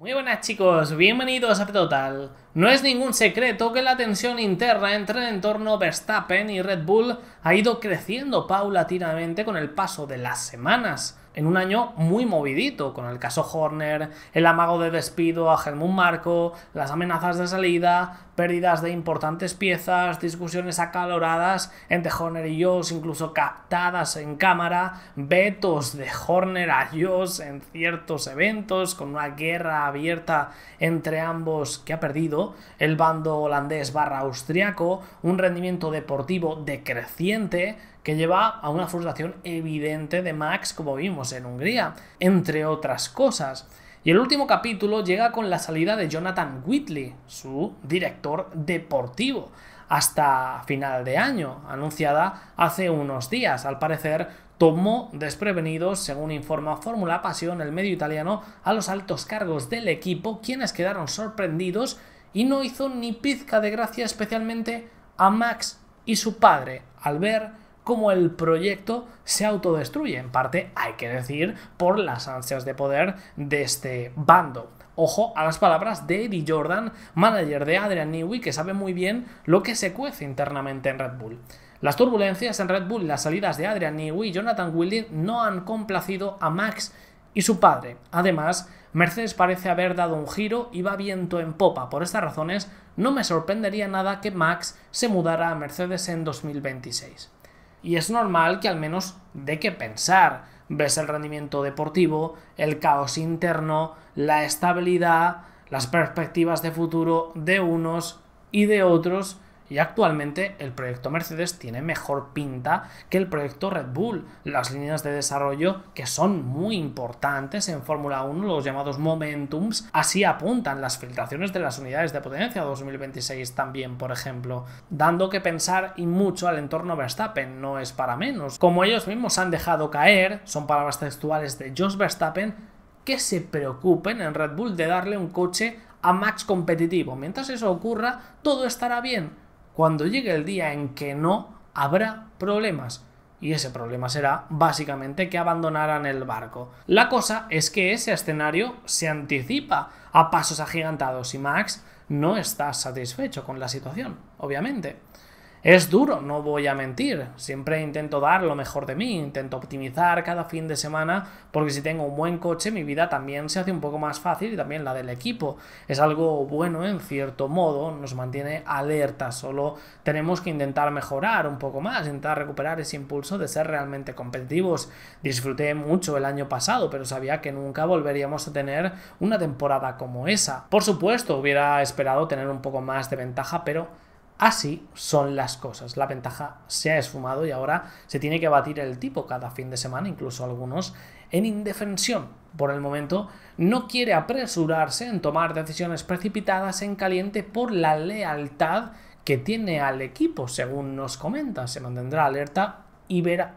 Muy buenas chicos, bienvenidos a Total. No es ningún secreto que la tensión interna entre el entorno Verstappen y Red Bull ha ido creciendo paulatinamente con el paso de las semanas en un año muy movidito, con el caso Horner, el amago de despido a Helmut Marco, las amenazas de salida, pérdidas de importantes piezas, discusiones acaloradas entre Horner y Joss, incluso captadas en cámara, vetos de Horner a Joss en ciertos eventos, con una guerra abierta entre ambos que ha perdido el bando holandés barra austriaco, un rendimiento deportivo decreciente, que lleva a una frustración evidente de Max como vimos en Hungría, entre otras cosas. Y el último capítulo llega con la salida de Jonathan Whitley, su director deportivo, hasta final de año, anunciada hace unos días. Al parecer, tomó desprevenidos, según informa Fórmula Pasión, el medio italiano, a los altos cargos del equipo, quienes quedaron sorprendidos y no hizo ni pizca de gracia especialmente a Max y su padre al ver cómo el proyecto se autodestruye, en parte, hay que decir, por las ansias de poder de este bando. Ojo a las palabras de Eddie Jordan, manager de Adrian Newey, que sabe muy bien lo que se cuece internamente en Red Bull. Las turbulencias en Red Bull las salidas de Adrian Newey y Jonathan Williams no han complacido a Max y su padre. Además, Mercedes parece haber dado un giro y va viento en popa. Por estas razones, no me sorprendería nada que Max se mudara a Mercedes en 2026 y es normal que al menos dé que pensar. Ves el rendimiento deportivo, el caos interno, la estabilidad, las perspectivas de futuro de unos y de otros y actualmente el proyecto Mercedes tiene mejor pinta que el proyecto Red Bull. Las líneas de desarrollo que son muy importantes en Fórmula 1, los llamados momentums, así apuntan las filtraciones de las unidades de potencia 2026 también, por ejemplo, dando que pensar y mucho al entorno Verstappen, no es para menos. Como ellos mismos han dejado caer, son palabras textuales de Jos Verstappen, que se preocupen en Red Bull de darle un coche a Max competitivo. Mientras eso ocurra, todo estará bien cuando llegue el día en que no, habrá problemas. Y ese problema será básicamente que abandonaran el barco. La cosa es que ese escenario se anticipa a pasos agigantados y Max no está satisfecho con la situación, obviamente. Es duro, no voy a mentir. Siempre intento dar lo mejor de mí, intento optimizar cada fin de semana, porque si tengo un buen coche, mi vida también se hace un poco más fácil y también la del equipo. Es algo bueno en cierto modo, nos mantiene alerta. Solo tenemos que intentar mejorar un poco más, intentar recuperar ese impulso de ser realmente competitivos. Disfruté mucho el año pasado, pero sabía que nunca volveríamos a tener una temporada como esa. Por supuesto, hubiera esperado tener un poco más de ventaja, pero Así son las cosas. La ventaja se ha esfumado y ahora se tiene que batir el tipo cada fin de semana, incluso algunos en indefensión. Por el momento no quiere apresurarse en tomar decisiones precipitadas en caliente por la lealtad que tiene al equipo, según nos comenta. Se mantendrá alerta y verá.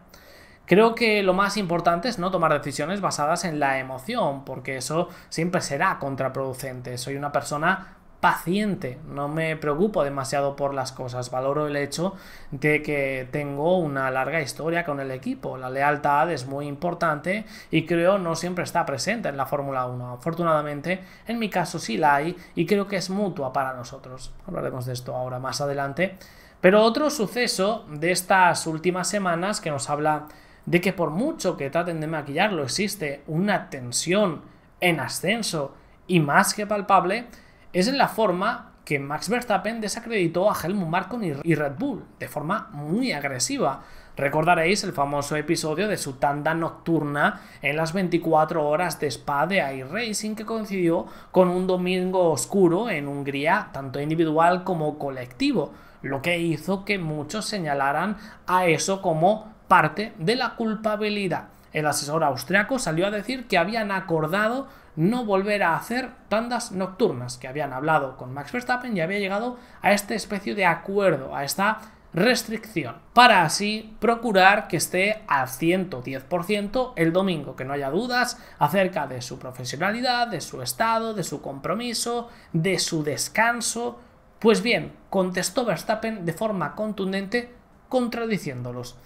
Creo que lo más importante es no tomar decisiones basadas en la emoción, porque eso siempre será contraproducente. Soy una persona paciente, no me preocupo demasiado por las cosas, valoro el hecho de que tengo una larga historia con el equipo, la lealtad es muy importante y creo no siempre está presente en la Fórmula 1, afortunadamente en mi caso sí la hay y creo que es mutua para nosotros, hablaremos de esto ahora más adelante, pero otro suceso de estas últimas semanas que nos habla de que por mucho que traten de maquillarlo existe una tensión en ascenso y más que palpable, es en la forma que Max Verstappen desacreditó a Helmut Marko y Red Bull, de forma muy agresiva. Recordaréis el famoso episodio de su tanda nocturna en las 24 horas de Spa de iRacing que coincidió con un domingo oscuro en Hungría, tanto individual como colectivo, lo que hizo que muchos señalaran a eso como parte de la culpabilidad. El asesor austriaco salió a decir que habían acordado no volver a hacer tandas nocturnas, que habían hablado con Max Verstappen y había llegado a esta especie de acuerdo, a esta restricción, para así procurar que esté al 110% el domingo, que no haya dudas acerca de su profesionalidad, de su estado, de su compromiso, de su descanso. Pues bien, contestó Verstappen de forma contundente contradiciéndolos.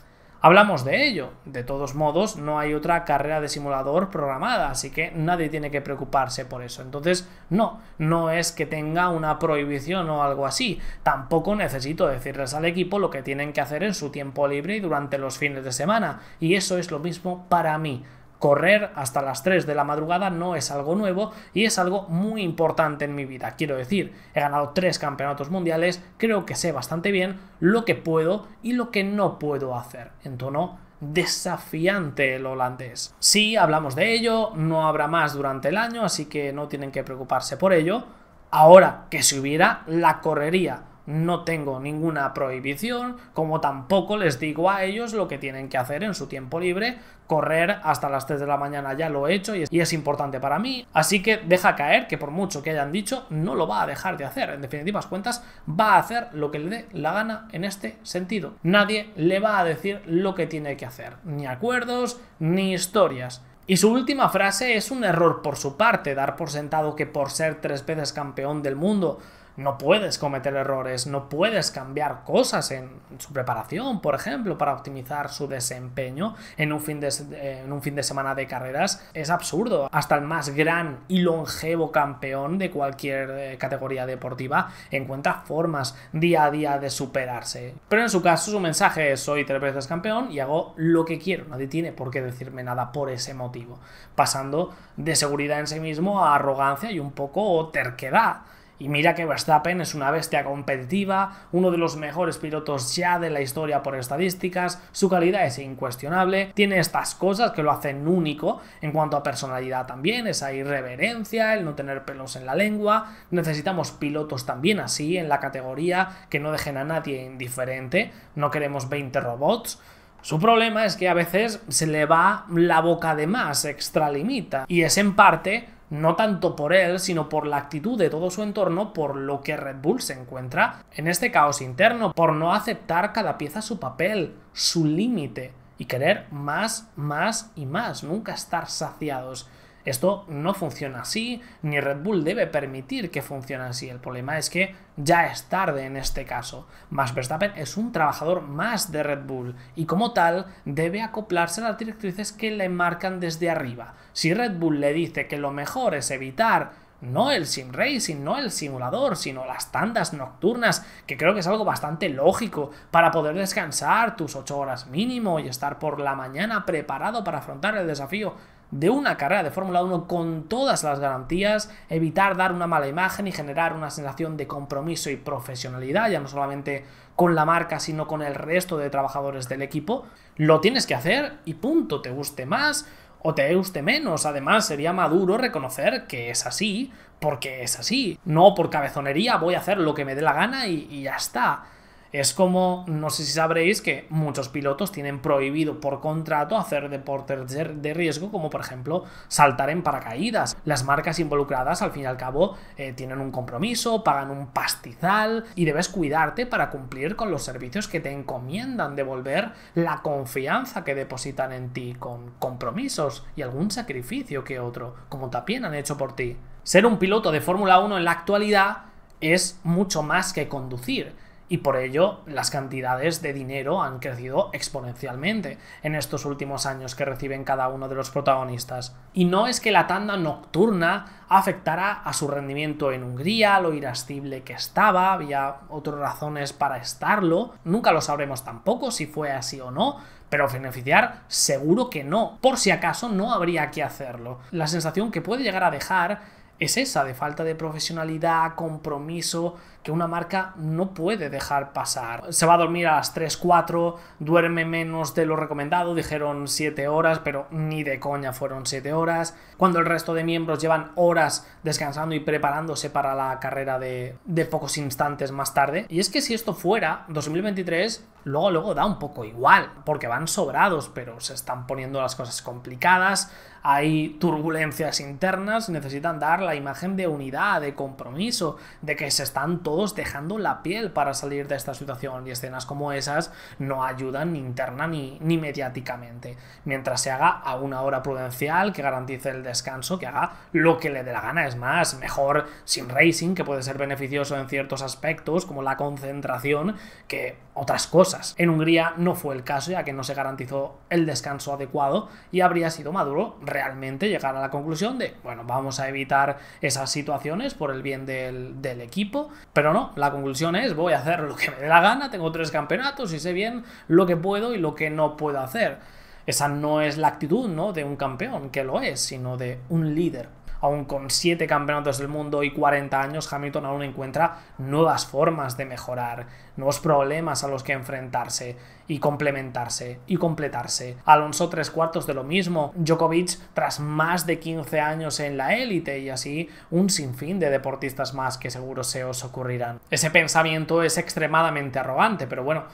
Hablamos de ello. De todos modos, no hay otra carrera de simulador programada, así que nadie tiene que preocuparse por eso. Entonces, no, no es que tenga una prohibición o algo así. Tampoco necesito decirles al equipo lo que tienen que hacer en su tiempo libre y durante los fines de semana. Y eso es lo mismo para mí. Correr hasta las 3 de la madrugada no es algo nuevo y es algo muy importante en mi vida. Quiero decir, he ganado tres campeonatos mundiales, creo que sé bastante bien lo que puedo y lo que no puedo hacer. En tono desafiante el holandés. Sí, hablamos de ello, no habrá más durante el año, así que no tienen que preocuparse por ello. Ahora que si hubiera, la correría no tengo ninguna prohibición, como tampoco les digo a ellos lo que tienen que hacer en su tiempo libre. Correr hasta las 3 de la mañana ya lo he hecho y es, importante para mí. Así que deja caer que por mucho que hayan dicho, no lo va a dejar de hacer. En definitivas cuentas, va a hacer lo que le dé la gana en este sentido. Nadie le va a decir lo que tiene que hacer. Ni acuerdos, ni historias. Y su última frase es un error por su parte, dar por sentado que por ser tres veces campeón del mundo no puedes cometer errores, no puedes cambiar cosas en su preparación, por ejemplo, para optimizar su desempeño en un fin de, en un fin de semana de carreras. Es absurdo. Hasta el más gran y longevo campeón de cualquier eh, categoría deportiva encuentra formas día a día de superarse. Pero en su caso su mensaje es soy tres veces campeón y hago lo que quiero. Nadie tiene por qué decirme nada por ese motivo. Pasando de seguridad en sí mismo a arrogancia y un poco terquedad. Y mira que Verstappen es una bestia competitiva, uno de los mejores pilotos ya de la historia por estadísticas, su calidad es incuestionable, tiene estas cosas que lo hacen único en cuanto a personalidad también, esa irreverencia, el no tener pelos en la lengua, necesitamos pilotos también así en la categoría que no dejen a nadie indiferente, no queremos 20 robots. Su problema es que a veces se le va la boca de más, extralimita, y es en parte no tanto por él, sino por la actitud de todo su entorno, por lo que Red Bull se encuentra en este caos interno, por no aceptar cada pieza su papel, su límite, y querer más, más y más, nunca estar saciados. Esto no funciona así, ni Red Bull debe permitir que funcione así. El problema es que ya es tarde en este caso. Max Verstappen es un trabajador más de Red Bull y como tal debe acoplarse a las directrices que le marcan desde arriba. Si Red Bull le dice que lo mejor es evitar no el sim racing, no el simulador, sino las tandas nocturnas, que creo que es algo bastante lógico para poder descansar tus 8 horas mínimo y estar por la mañana preparado para afrontar el desafío de una carrera de Fórmula 1 con todas las garantías, evitar dar una mala imagen y generar una sensación de compromiso y profesionalidad, ya no solamente con la marca, sino con el resto de trabajadores del equipo, lo tienes que hacer y punto, te guste más o te guste menos. Además, sería maduro reconocer que es así, porque es así. No por cabezonería voy a hacer lo que me dé la gana y, y ya está. Es como, no sé si sabréis que muchos pilotos tienen prohibido por contrato hacer deportes de riesgo, como por ejemplo saltar en paracaídas. Las marcas involucradas, al fin y al cabo, eh, tienen un compromiso, pagan un pastizal y debes cuidarte para cumplir con los servicios que te encomiendan, devolver la confianza que depositan en ti con compromisos y algún sacrificio que otro, como también han hecho por ti. Ser un piloto de Fórmula 1 en la actualidad es mucho más que conducir y por ello las cantidades de dinero han crecido exponencialmente en estos últimos años que reciben cada uno de los protagonistas. Y no es que la tanda nocturna afectara a su rendimiento en Hungría, lo irascible que estaba, había otras razones para estarlo, nunca lo sabremos tampoco si fue así o no, pero beneficiar seguro que no, por si acaso no habría que hacerlo. La sensación que puede llegar a dejar es esa, de falta de profesionalidad, compromiso, que una marca no puede dejar pasar. Se va a dormir a las 3, 4, duerme menos de lo recomendado, dijeron 7 horas, pero ni de coña fueron 7 horas. Cuando el resto de miembros llevan horas descansando y preparándose para la carrera de, de pocos instantes más tarde. Y es que si esto fuera 2023, luego, luego da un poco igual, porque van sobrados, pero se están poniendo las cosas complicadas, hay turbulencias internas, necesitan dar la imagen de unidad, de compromiso, de que se están dejando la piel para salir de esta situación y escenas como esas no ayudan ni interna ni, ni mediáticamente. Mientras se haga a una hora prudencial que garantice el descanso, que haga lo que le dé la gana, es más, mejor sin racing, que puede ser beneficioso en ciertos aspectos, como la concentración, que otras cosas. En Hungría no fue el caso, ya que no se garantizó el descanso adecuado y habría sido maduro realmente llegar a la conclusión de, bueno, vamos a evitar esas situaciones por el bien del, equipo, pero no, la conclusión es, voy a hacer lo que me dé la gana, tengo tres campeonatos y sé bien lo que puedo y lo que no puedo hacer. Esa no es la actitud ¿no? de un campeón, que lo es, sino de un líder aún con 7 campeonatos del mundo y 40 años, Hamilton aún encuentra nuevas formas de mejorar, nuevos problemas a los que enfrentarse y complementarse y completarse. Alonso tres cuartos de lo mismo, Djokovic tras más de 15 años en la élite y así un sinfín de deportistas más que seguro se os ocurrirán. Ese pensamiento es extremadamente arrogante, pero bueno,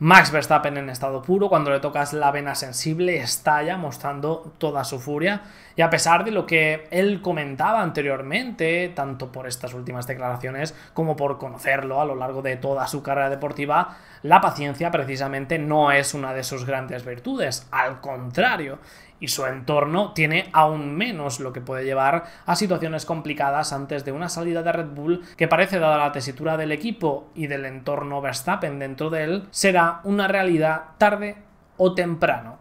Max Verstappen en estado puro, cuando le tocas la vena sensible, estalla mostrando toda su furia. Y a pesar de lo que él comentaba anteriormente, tanto por estas últimas declaraciones como por conocerlo a lo largo de toda su carrera deportiva, la paciencia precisamente no es una de sus grandes virtudes. Al contrario, y su entorno tiene aún menos, lo que puede llevar a situaciones complicadas antes de una salida de Red Bull que parece, dada la tesitura del equipo y del entorno Verstappen dentro de él, será una realidad tarde o temprano.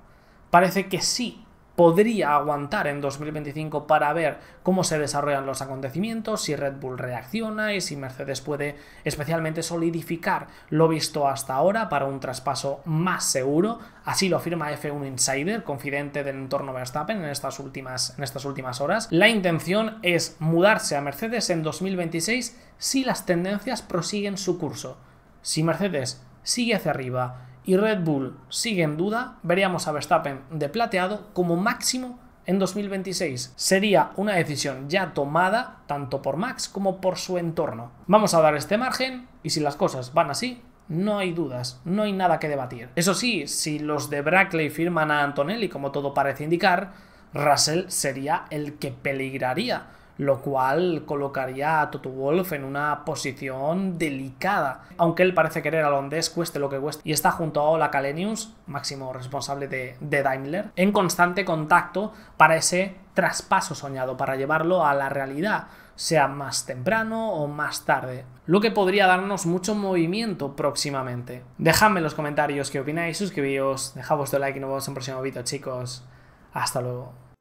Parece que sí podría aguantar en 2025 para ver cómo se desarrollan los acontecimientos, si Red Bull reacciona y si Mercedes puede especialmente solidificar lo visto hasta ahora para un traspaso más seguro. Así lo afirma F1 Insider, confidente del entorno Verstappen en estas últimas, en estas últimas horas. La intención es mudarse a Mercedes en 2026 si las tendencias prosiguen su curso. Si Mercedes sigue hacia arriba y Red Bull sigue en duda, veríamos a Verstappen de plateado como máximo en 2026. Sería una decisión ya tomada tanto por Max como por su entorno. Vamos a dar este margen y si las cosas van así, no hay dudas, no hay nada que debatir. Eso sí, si los de Brackley firman a Antonelli como todo parece indicar, Russell sería el que peligraría lo cual colocaría a Toto Wolf en una posición delicada. Aunque él parece querer al holandés, cueste lo que cueste, y está junto a Ola Kalenius, máximo responsable de, de Daimler, en constante contacto para ese traspaso soñado, para llevarlo a la realidad sea más temprano o más tarde, lo que podría darnos mucho movimiento próximamente. Dejadme en los comentarios qué opináis, suscribíos, dejad vuestro like y nos vemos en el próximo vídeo chicos. Hasta luego.